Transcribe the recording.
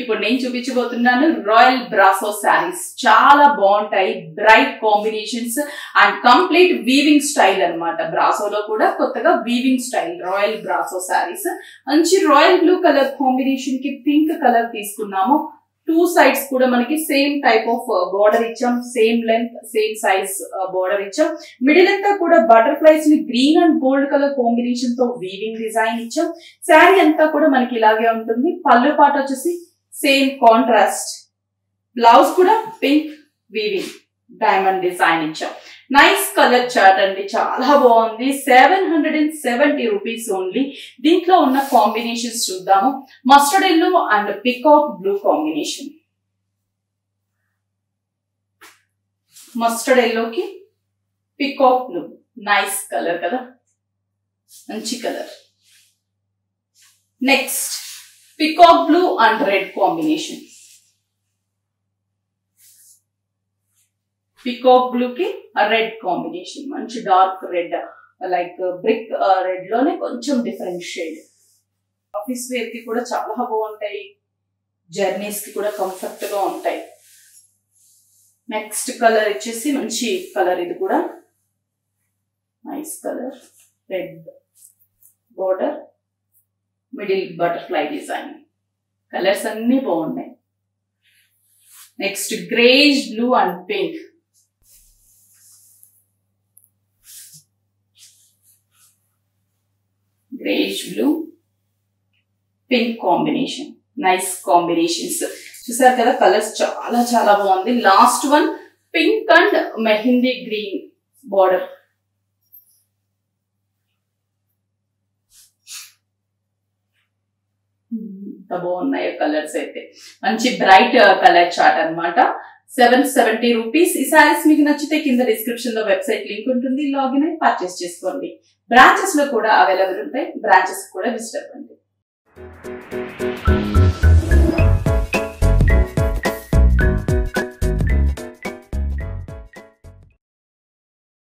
ఇప్పుడు నేను చూపించబోతున్నాను రాయల్ బ్రాసో శారీస్ చాలా బాగుంటాయి bright combinations and complete weaving style అన్నమాట. బ్రాసోలో కూడా కొత్తగా weaving style royal brasso saris మంచి రాయల్ బ్లూ కలర్ కాంబినేషన్కి పింక్ కలర్ తీసుకున్నాము. టూ సైడ్స్ కూడా మనకి సేమ్ టైప్ ఆఫ్ బోర్డర్ ఇచ్చాం. Same length same size border ఇచ్చాం. మిడిల్ అంతా కూడా బటర్ఫ్లైస్ని గ్రీన్ అండ్ గోల్డ్ కలర్ కాంబినేషన్తో వీవింగ్ డిజైన్ ఇచ్చాం. శారీ అంతా కూడా మనకి ఇలాగే ఉంటుంది. పళ్ళు పాట వచ్చేసి సేమ్ కాంట్రాస్ట్ బ్లౌజ్ కూడా పింక్ వీవింగ్ డైమండ్ డిజైన్ ఇచ్చాం. నైస్ కలర్ చార్ట్ అండి చాలా బాగుంది. Seven hundred and seventy rupees only దీంట్లో ఉన్న కాంబినేషన్స్ చూద్దాము. Mustard yellow and peacock blue combination mustard ఎల్లోకి పికాక్ బ్లూ నైస్ కలర్ కదా. మంచి colour next peacock blue and red combination peacock blue కి రెడ్ కాంబినేషన్ మంచి డార్క్ రెడ్ లైక్ బ్రిక్ రెడ్లోనే కొంచెం డిఫరెంట్ షేడ్ ఆఫీస్ వేర్కి కూడా చాలా బాగుంటాయి. జర్నీస్కి కూడా కంఫర్ట్గా ఉంటాయి. నెక్స్ట్ కలర్ వచ్చేసి మంచి కలర్ ఇది కూడా. Nice colour red border middle butterfly design colours అన్ని బాగున్నాయి next greige blue and pink greige blue pink combination nice combinations చూసారు కదా కలర్స్ చాలా చాలా బాగుంది. Last one pink and mehndi green border ఎంత బాగున్నాయో కలర్స్ అయితే. మంచి బ్రైట్ uh, కలర్ చార్ట్ అన్నమాట. Seven seventy rupees. ఈ సారీస్ మీకు నచ్చితే కింద డిస్క్రిప్షన్లో వెబ్సైట్ లింక్ ఉంటుంది. లాగిన్ అయి పర్చేస్ చేసుకోండి. బ్రాంచెస్లో కూడా అవైలబుల్ ఉంటాయి. బ్రాంచెస్ కూడా విజిట్ అవ్వండి.